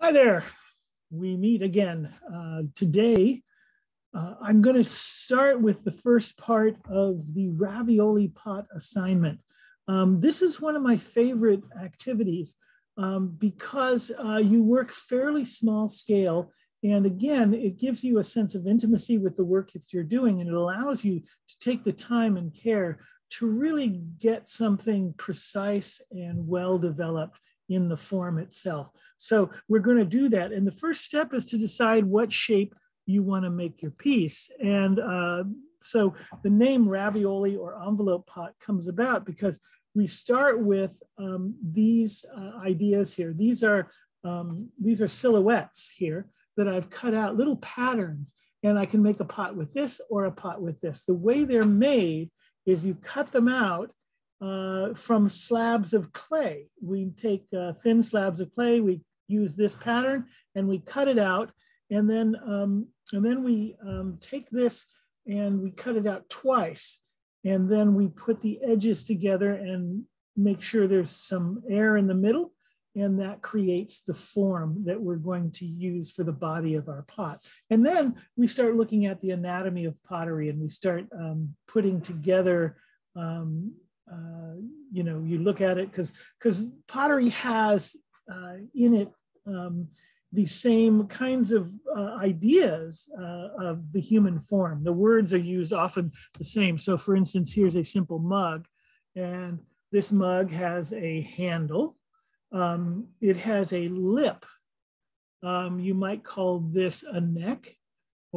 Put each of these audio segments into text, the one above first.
Hi there. We meet again. Uh, today, uh, I'm going to start with the first part of the ravioli pot assignment. Um, this is one of my favorite activities um, because uh, you work fairly small scale. And again, it gives you a sense of intimacy with the work that you're doing, and it allows you to take the time and care to really get something precise and well developed in the form itself. So we're going to do that. And the first step is to decide what shape you want to make your piece. And uh, so the name ravioli or envelope pot comes about because we start with um, these uh, ideas here. These are, um, these are silhouettes here that I've cut out, little patterns, and I can make a pot with this or a pot with this. The way they're made is you cut them out uh, from slabs of clay. We take uh, thin slabs of clay, we use this pattern and we cut it out. And then, um, and then we um, take this and we cut it out twice. And then we put the edges together and make sure there's some air in the middle. And that creates the form that we're going to use for the body of our pot. And then we start looking at the anatomy of pottery and we start um, putting together um, uh, you know, you look at it because because pottery has uh, in it um, the same kinds of uh, ideas uh, of the human form. The words are used often the same. So, for instance, here's a simple mug, and this mug has a handle. Um, it has a lip. Um, you might call this a neck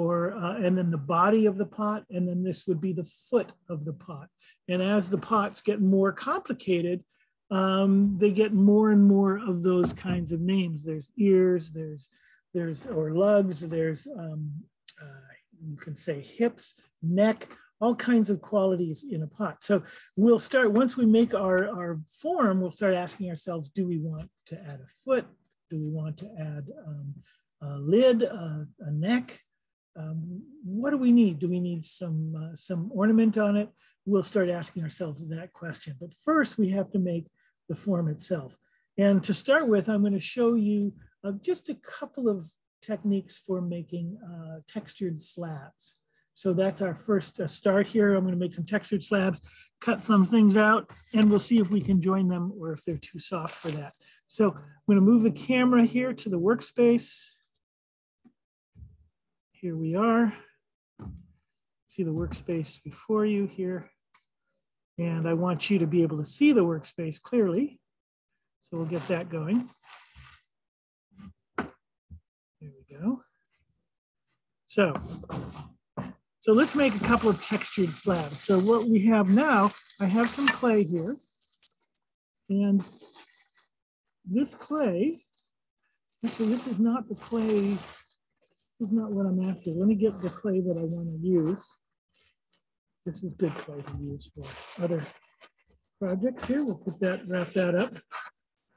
or uh, and then the body of the pot and then this would be the foot of the pot. And as the pots get more complicated um, they get more and more of those kinds of names. There's ears there's there's or lugs there's um, uh, you can say hips neck all kinds of qualities in a pot. So we'll start once we make our our form we'll start asking ourselves do we want to add a foot? Do we want to add um, a lid a neck um, what do we need? Do we need some, uh, some ornament on it? We'll start asking ourselves that question. But first, we have to make the form itself. And to start with, I'm going to show you uh, just a couple of techniques for making uh, textured slabs. So that's our first uh, start here. I'm going to make some textured slabs, cut some things out, and we'll see if we can join them or if they're too soft for that. So I'm going to move the camera here to the workspace here we are. See the workspace before you here. And I want you to be able to see the workspace clearly. So we'll get that going. There we go. So, so let's make a couple of textured slabs. So what we have now, I have some clay here. And this clay, actually this is not the clay is not what I'm after. Let me get the clay that I want to use. This is good clay to use for other projects here. We'll put that, wrap that up.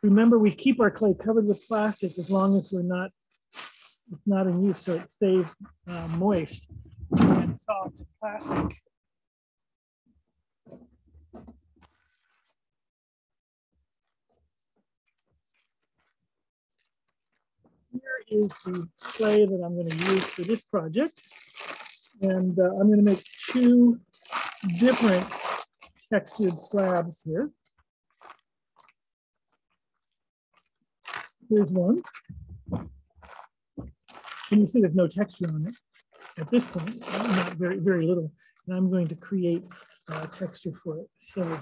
Remember, we keep our clay covered with plastic as long as we're not, it's not in use, so it stays uh, moist and soft plastic. Is the clay that I'm going to use for this project. And uh, I'm going to make two different textured slabs here. Here's one. And you see there's no texture on it at this point, not very, very little. And I'm going to create uh, texture for it. So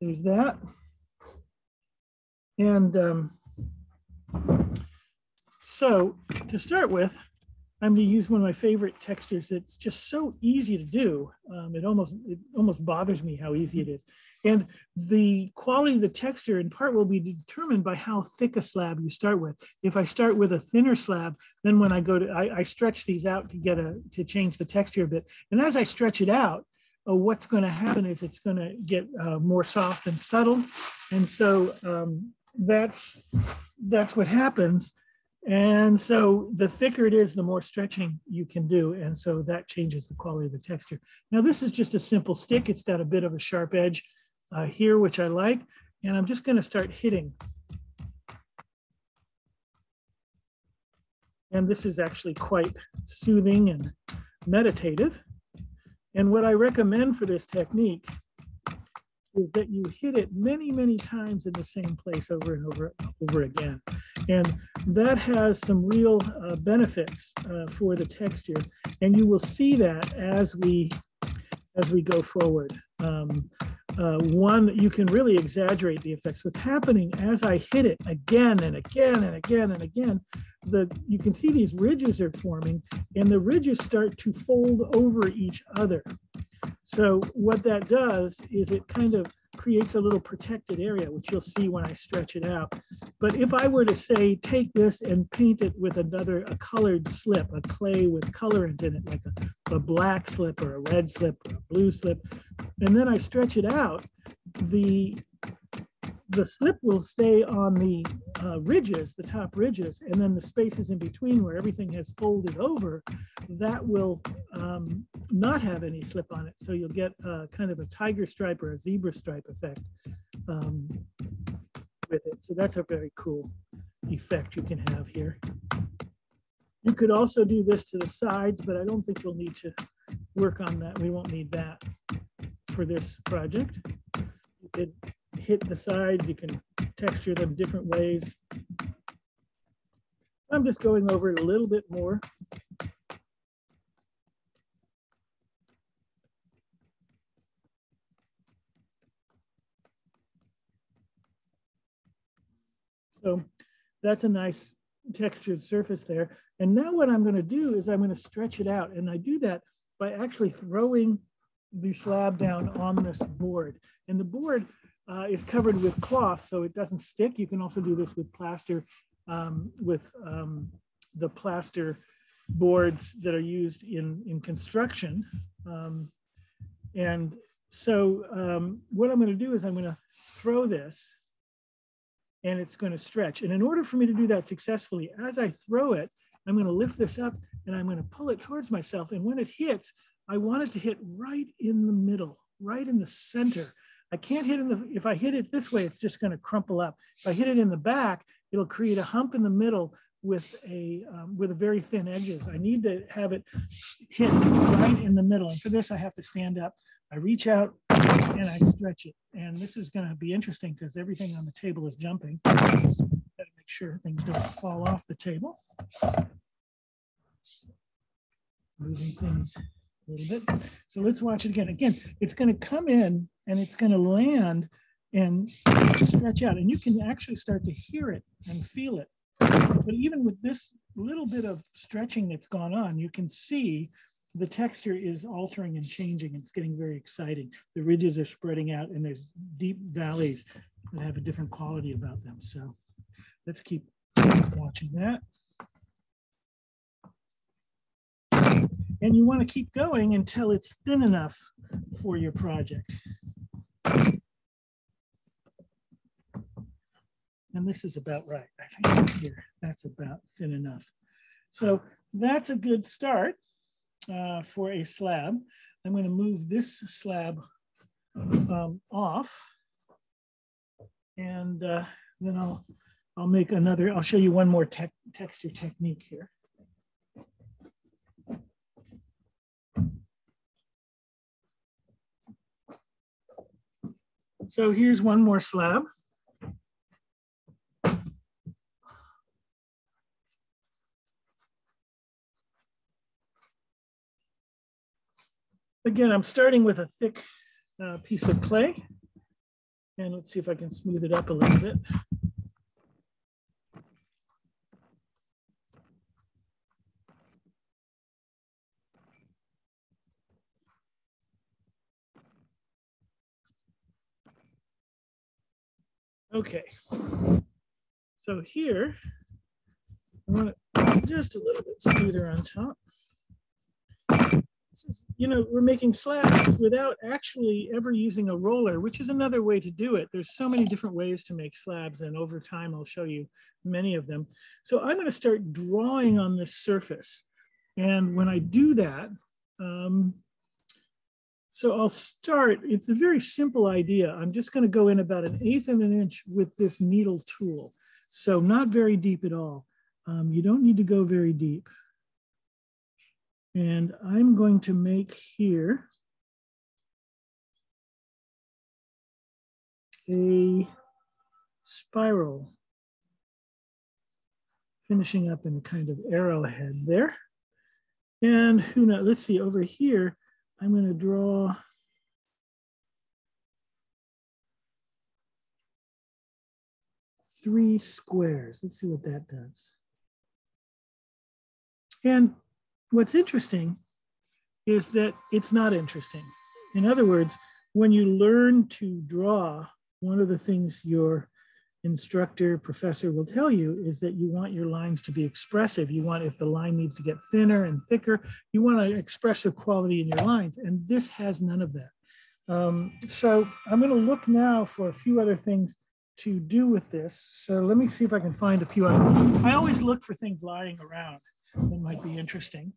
there's that. And um, so to start with, I'm going to use one of my favorite textures that's just so easy to do. Um, it almost it almost bothers me how easy it is. And the quality of the texture in part will be determined by how thick a slab you start with. If I start with a thinner slab, then when I go to, I, I stretch these out to get a, to change the texture a bit. And as I stretch it out, uh, what's going to happen is it's going to get uh, more soft and subtle. And so um, that's, that's what happens and so the thicker it is, the more stretching you can do. And so that changes the quality of the texture. Now this is just a simple stick. It's got a bit of a sharp edge uh, here, which I like. And I'm just gonna start hitting And this is actually quite soothing and meditative. And what I recommend for this technique is that you hit it many, many times in the same place over and over, over again. And that has some real uh, benefits uh, for the texture. And you will see that as we as we go forward. Um, uh, one, you can really exaggerate the effects. What's happening as I hit it again and again and again and again, the you can see these ridges are forming and the ridges start to fold over each other. So what that does is it kind of creates a little protected area, which you'll see when I stretch it out. But if I were to say, take this and paint it with another, a colored slip, a clay with colorant in it, like a, a black slip or a red slip or a blue slip, and then I stretch it out, the the slip will stay on the uh, ridges, the top ridges, and then the spaces in between where everything has folded over, that will um, not have any slip on it. So you'll get uh, kind of a tiger stripe or a zebra stripe effect um, with it. So that's a very cool effect you can have here. You could also do this to the sides, but I don't think you'll need to work on that. We won't need that for this project. You could hit the sides, you can texture them different ways. I'm just going over it a little bit more. So that's a nice textured surface there. And now what I'm gonna do is I'm gonna stretch it out. And I do that by actually throwing the slab down on this board. And the board uh, is covered with cloth so it doesn't stick. You can also do this with plaster, um, with um, the plaster boards that are used in, in construction. Um, and so um, what I'm gonna do is I'm gonna throw this and it's gonna stretch. And in order for me to do that successfully, as I throw it, I'm gonna lift this up and I'm gonna pull it towards myself. And when it hits, I want it to hit right in the middle, right in the center I can't hit in the, if I hit it this way, it's just gonna crumple up. If I hit it in the back, it'll create a hump in the middle with a, um, with a very thin edges. I need to have it hit right in the middle. And for this, I have to stand up. I reach out and I stretch it. And this is gonna be interesting because everything on the table is jumping. Gotta make sure things don't fall off the table. Moving things a little bit. So let's watch it again. Again, it's gonna come in and it's going to land and stretch out. And you can actually start to hear it and feel it. But even with this little bit of stretching that's gone on, you can see the texture is altering and changing. It's getting very exciting. The ridges are spreading out and there's deep valleys that have a different quality about them. So let's keep watching that. And you want to keep going until it's thin enough for your project. And this is about right. I think here, that's about thin enough. So that's a good start uh, for a slab. I'm going to move this slab um, off and uh, then I'll, I'll make another, I'll show you one more te texture technique here. So here's one more slab. Again, I'm starting with a thick uh, piece of clay. And let's see if I can smooth it up a little bit. Okay, so here, I want it just a little bit smoother on top. Is, you know, we're making slabs without actually ever using a roller, which is another way to do it. There's so many different ways to make slabs, and over time, I'll show you many of them. So I'm gonna start drawing on this surface. And when I do that, um, so I'll start, it's a very simple idea. I'm just gonna go in about an eighth of an inch with this needle tool. So not very deep at all. Um, you don't need to go very deep. And I'm going to make here a spiral, finishing up in a kind of arrowhead there. And who knows, let's see, over here, I'm gonna draw three squares. Let's see what that does. And what's interesting is that it's not interesting. In other words, when you learn to draw, one of the things your instructor, professor will tell you is that you want your lines to be expressive. You want, if the line needs to get thinner and thicker, you want an expressive quality in your lines. And this has none of that. Um, so I'm going to look now for a few other things to do with this. So let me see if I can find a few other. I always look for things lying around that might be interesting.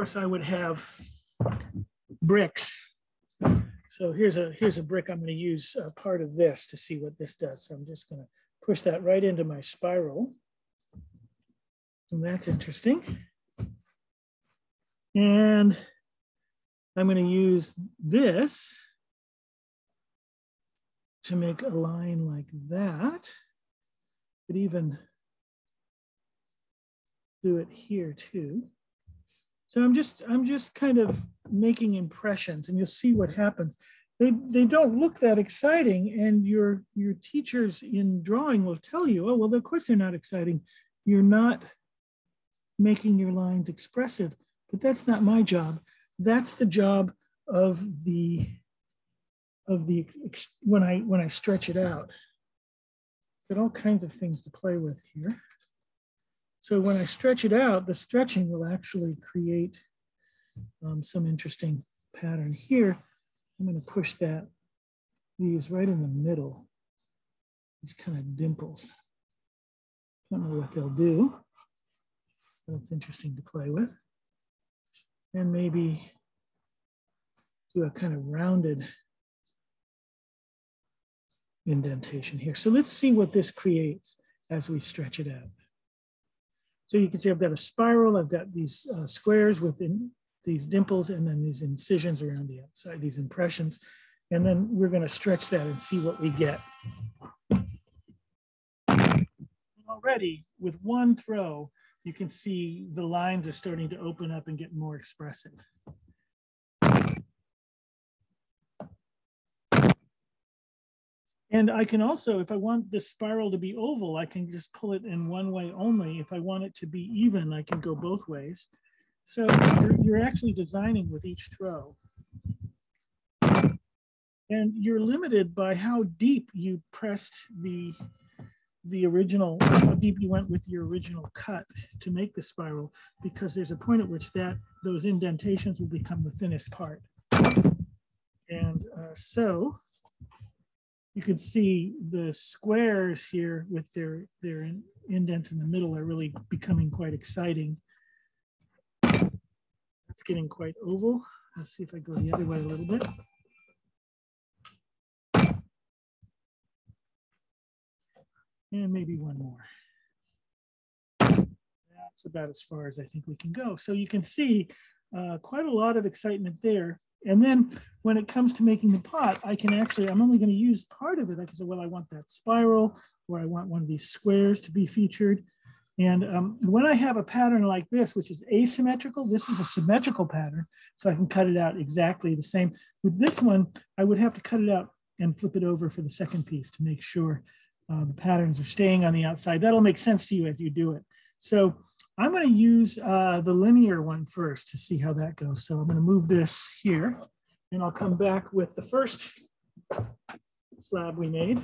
Course, I would have bricks. So here's a here's a brick. I'm going to use a part of this to see what this does. So I'm just going to push that right into my spiral. And that's interesting. And I'm going to use this to make a line like that. But even do it here too. So I'm just I'm just kind of making impressions, and you'll see what happens. They they don't look that exciting, and your your teachers in drawing will tell you, oh well, of course they're not exciting. You're not making your lines expressive, but that's not my job. That's the job of the of the when I when I stretch it out. Got all kinds of things to play with here. So when I stretch it out, the stretching will actually create um, some interesting pattern here. I'm going to push that, these right in the middle, these kind of dimples. Don't know what they'll do. That's interesting to play with. And maybe do a kind of rounded indentation here. So let's see what this creates as we stretch it out. So you can see I've got a spiral, I've got these uh, squares within these dimples and then these incisions around the outside, these impressions. And then we're gonna stretch that and see what we get. Already with one throw, you can see the lines are starting to open up and get more expressive. And I can also, if I want this spiral to be oval, I can just pull it in one way only. If I want it to be even, I can go both ways. So you're, you're actually designing with each throw. And you're limited by how deep you pressed the, the original, how deep you went with your original cut to make the spiral, because there's a point at which that those indentations will become the thinnest part. And uh, so you can see the squares here with their, their indents in the middle are really becoming quite exciting. It's getting quite oval. Let's see if I go the other way a little bit. And maybe one more. That's about as far as I think we can go. So you can see uh, quite a lot of excitement there. And then when it comes to making the pot, I can actually, I'm only going to use part of it. I can say, well, I want that spiral or I want one of these squares to be featured. And um, when I have a pattern like this, which is asymmetrical, this is a symmetrical pattern, so I can cut it out exactly the same. With this one, I would have to cut it out and flip it over for the second piece to make sure uh, the patterns are staying on the outside. That'll make sense to you as you do it. So I'm going to use uh, the linear one first to see how that goes. So I'm going to move this here and I'll come back with the first slab we made.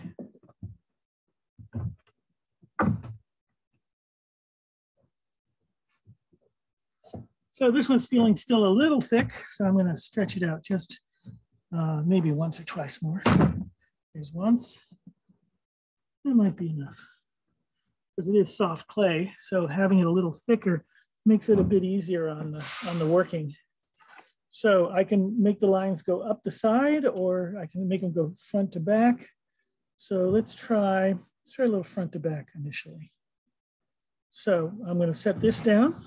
So this one's feeling still a little thick, so I'm going to stretch it out just uh, maybe once or twice more. Here's once. That might be enough because it is soft clay. So having it a little thicker makes it a bit easier on the, on the working. So I can make the lines go up the side or I can make them go front to back. So let's try, let's try a little front to back initially. So I'm going to set this down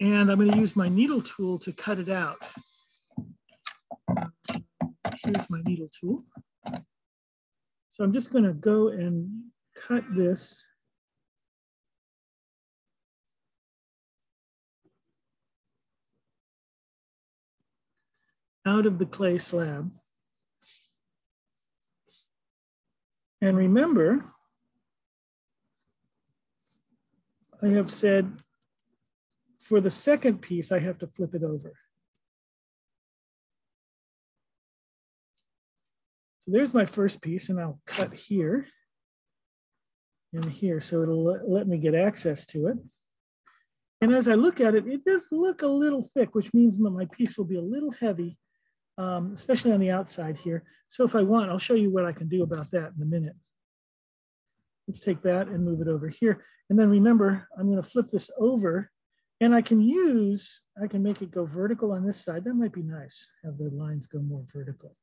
and I'm going to use my needle tool to cut it out. Here's my needle tool. So I'm just going to go and cut this out of the clay slab. And remember, I have said for the second piece, I have to flip it over. So there's my first piece and I'll cut here and here so it'll let me get access to it. And as I look at it, it does look a little thick, which means my piece will be a little heavy, um, especially on the outside here. So if I want, I'll show you what I can do about that in a minute. Let's take that and move it over here. And then remember, I'm gonna flip this over and I can use, I can make it go vertical on this side. That might be nice, have the lines go more vertical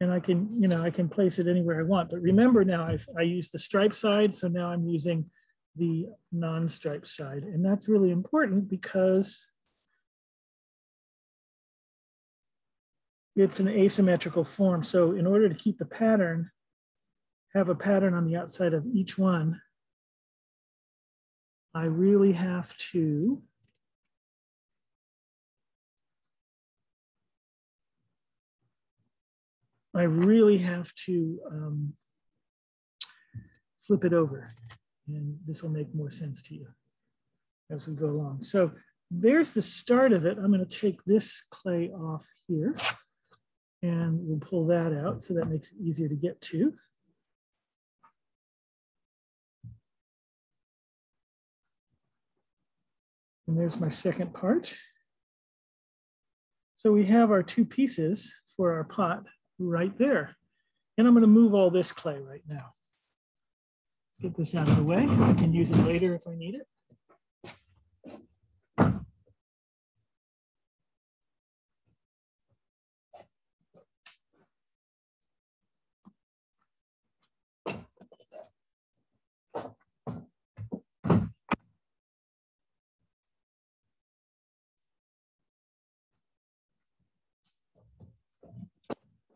and I can, you know, I can place it anywhere I want. But remember now, I've, I use the stripe side, so now I'm using the non-stripe side. And that's really important because it's an asymmetrical form. So in order to keep the pattern, have a pattern on the outside of each one, I really have to I really have to um, flip it over and this will make more sense to you as we go along. So there's the start of it. I'm going to take this clay off here and we'll pull that out so that makes it easier to get to. And there's my second part. So we have our two pieces for our pot right there. And I'm gonna move all this clay right now. Let's get this out of the way. I can use it later if I need it.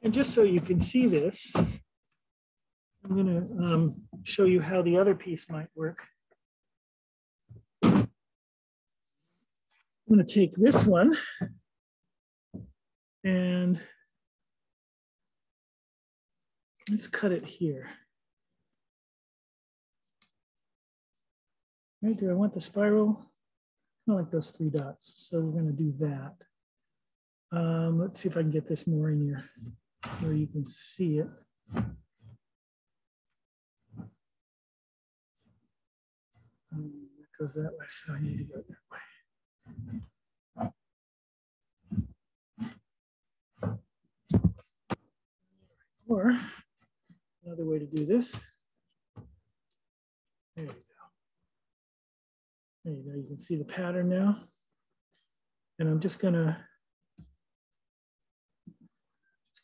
And just so you can see this, I'm going to um, show you how the other piece might work. I'm going to take this one and let's cut it here. Right, do I want the spiral? Of like those three dots. So we're going to do that. Um, let's see if I can get this more in here where you can see it. Um, it goes that way, so I need to go that way. Or another way to do this. There you go. There you go. You can see the pattern now. And I'm just going to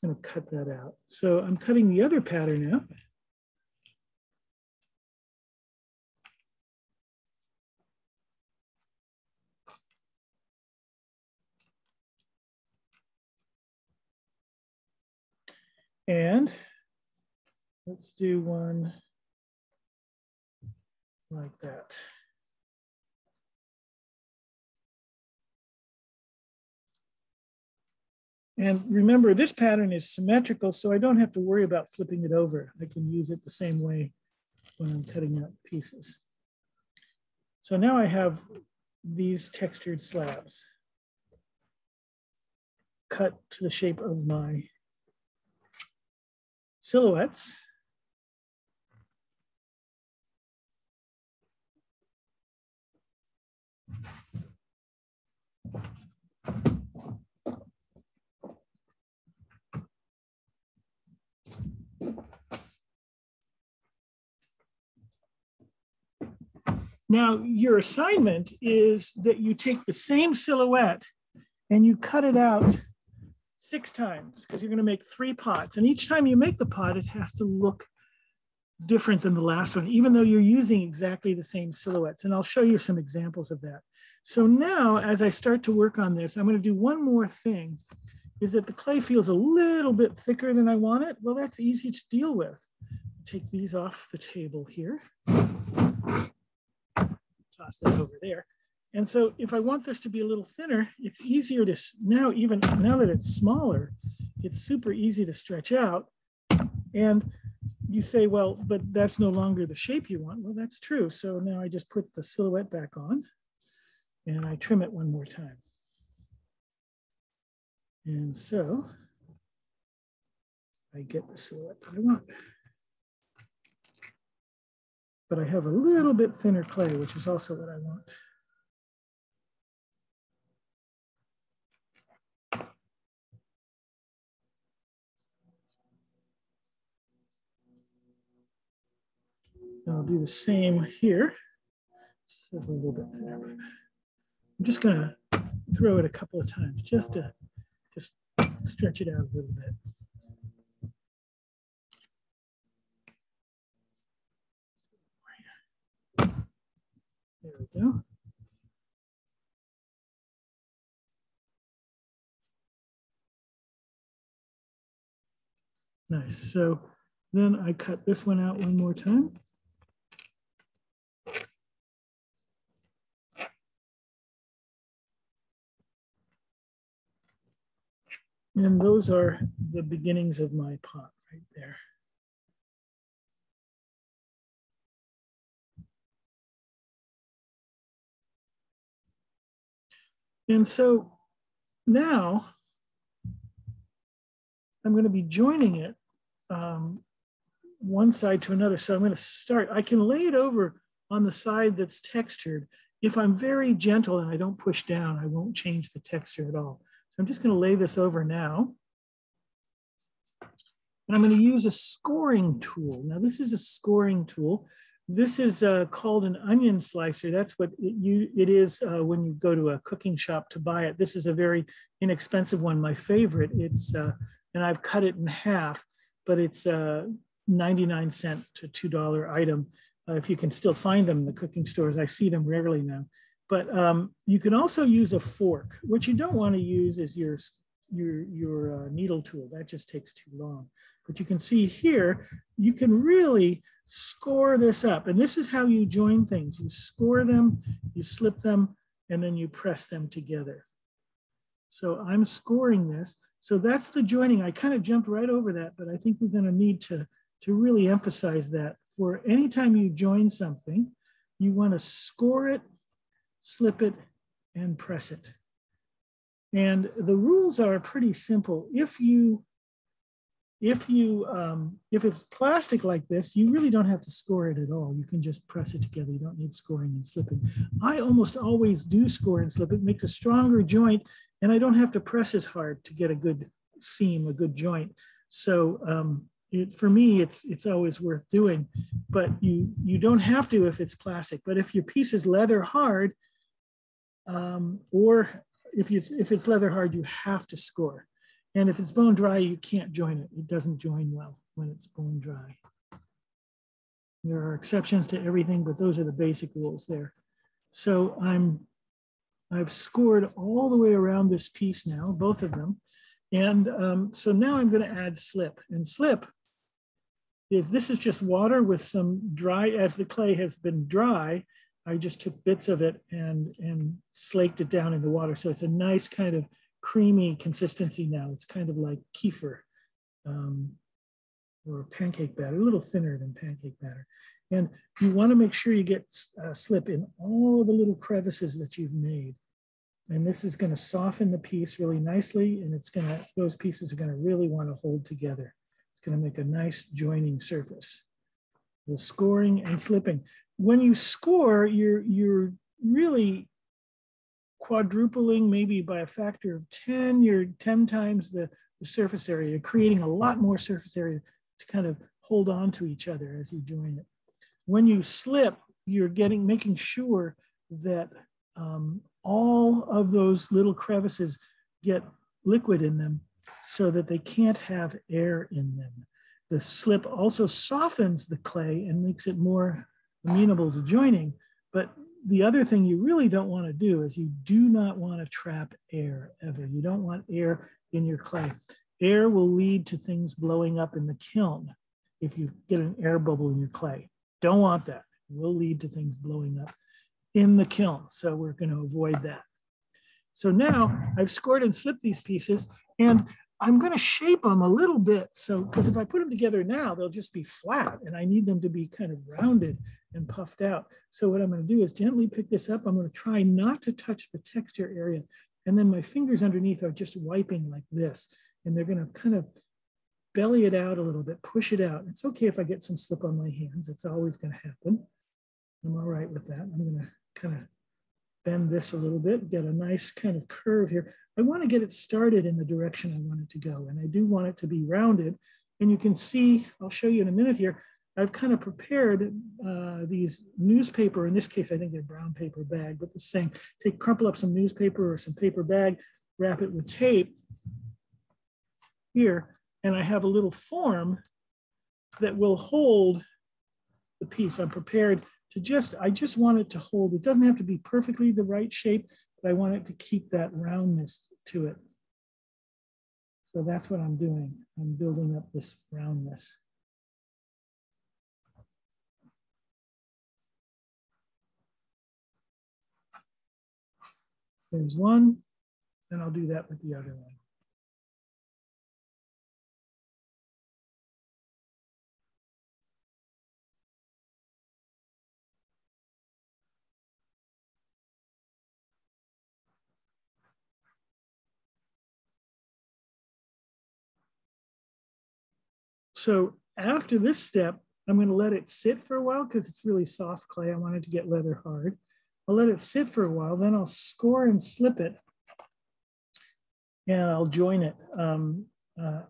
going to cut that out. So I'm cutting the other pattern out. And let's do one like that. And remember, this pattern is symmetrical, so I don't have to worry about flipping it over. I can use it the same way when I'm cutting out pieces. So now I have these textured slabs cut to the shape of my silhouettes. Now, your assignment is that you take the same silhouette and you cut it out six times because you're going to make three pots. And each time you make the pot, it has to look different than the last one, even though you're using exactly the same silhouettes. And I'll show you some examples of that. So now, as I start to work on this, I'm going to do one more thing, is that the clay feels a little bit thicker than I want it. Well, that's easy to deal with. Take these off the table here. Toss that over there. And so if I want this to be a little thinner, it's easier to, now even now that it's smaller, it's super easy to stretch out. And you say, well, but that's no longer the shape you want. Well, that's true. So now I just put the silhouette back on and I trim it one more time. And so I get the silhouette that I want. But I have a little bit thinner clay, which is also what I want. I'll do the same here. This is a little bit thinner, I'm just gonna throw it a couple of times just to just stretch it out a little bit. There we go. Nice. So then I cut this one out one more time. And those are the beginnings of my pot right there. And so now I'm going to be joining it um, one side to another. So I'm going to start, I can lay it over on the side that's textured. If I'm very gentle and I don't push down, I won't change the texture at all. So I'm just going to lay this over now. And I'm going to use a scoring tool. Now, this is a scoring tool. This is uh, called an onion slicer. That's what it, you, it is uh, when you go to a cooking shop to buy it. This is a very inexpensive one, my favorite. It's, uh, and I've cut it in half, but it's a 99 cent to $2 item. Uh, if you can still find them in the cooking stores, I see them rarely now. But um, you can also use a fork. What you don't want to use is your, your, your uh, needle tool. That just takes too long. But you can see here, you can really score this up. And this is how you join things. You score them, you slip them, and then you press them together. So I'm scoring this. So that's the joining. I kind of jumped right over that, but I think we're going to need to, to really emphasize that for anytime you join something, you want to score it slip it, and press it. And the rules are pretty simple. If you, if you, um, if it's plastic like this, you really don't have to score it at all. You can just press it together. You don't need scoring and slipping. I almost always do score and slip. It makes a stronger joint, and I don't have to press as hard to get a good seam, a good joint. So um, it, for me, it's it's always worth doing. But you you don't have to if it's plastic. But if your piece is leather hard, um, or if it's, if it's leather hard, you have to score. And if it's bone dry, you can't join it. It doesn't join well when it's bone dry. There are exceptions to everything, but those are the basic rules there. So I'm, I've scored all the way around this piece now, both of them. And um, so now I'm gonna add slip. And slip is, this is just water with some dry, as the clay has been dry, I just took bits of it and, and slaked it down in the water. So it's a nice kind of creamy consistency now. It's kind of like kefir um, or pancake batter, a little thinner than pancake batter. And you want to make sure you get uh, slip in all the little crevices that you've made. And this is going to soften the piece really nicely. And it's going to, those pieces are going to really want to hold together. It's going to make a nice joining surface. The scoring and slipping when you score, you're, you're really quadrupling maybe by a factor of 10, you're 10 times the, the surface area, you're creating a lot more surface area to kind of hold on to each other as you join it. When you slip, you're getting, making sure that um, all of those little crevices get liquid in them so that they can't have air in them. The slip also softens the clay and makes it more amenable to joining. But the other thing you really don't want to do is you do not want to trap air ever. You don't want air in your clay. Air will lead to things blowing up in the kiln if you get an air bubble in your clay. Don't want that. It will lead to things blowing up in the kiln. So we're going to avoid that. So now I've scored and slipped these pieces and I'm going to shape them a little bit. So, because if I put them together now, they'll just be flat and I need them to be kind of rounded and puffed out. So what I'm going to do is gently pick this up. I'm going to try not to touch the texture area. And then my fingers underneath are just wiping like this. And they're going to kind of belly it out a little bit, push it out. It's okay if I get some slip on my hands. It's always going to happen. I'm all right with that. I'm going to kind of bend this a little bit, get a nice kind of curve here. I want to get it started in the direction I want it to go. And I do want it to be rounded. And you can see, I'll show you in a minute here, I've kind of prepared uh, these newspaper, in this case, I think they're brown paper bag, but the same. Take, crumple up some newspaper or some paper bag, wrap it with tape here, and I have a little form that will hold the piece. I'm prepared to just, I just want it to hold. It doesn't have to be perfectly the right shape, but I want it to keep that roundness to it. So that's what I'm doing. I'm building up this roundness. There's one, and I'll do that with the other one. So after this step, I'm going to let it sit for a while because it's really soft clay. I want it to get leather hard. I'll let it sit for a while, then I'll score and slip it and I'll join it. Um, uh,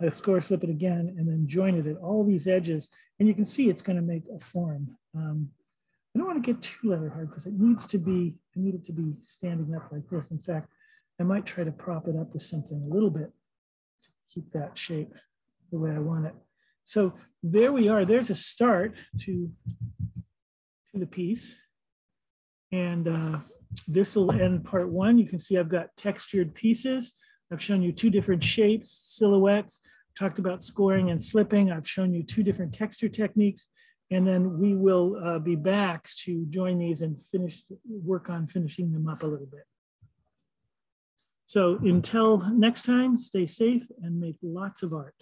I'll score, slip it again, and then join it at all these edges. And you can see it's going to make a form. Um, I don't want to get too leather hard because it needs to be, I need it to be standing up like this. In fact, I might try to prop it up with something a little bit to keep that shape the way I want it. So there we are. There's a start to, to the piece. And uh, this will end part one. You can see I've got textured pieces. I've shown you two different shapes, silhouettes, talked about scoring and slipping. I've shown you two different texture techniques. And then we will uh, be back to join these and finish work on finishing them up a little bit. So until next time, stay safe and make lots of art.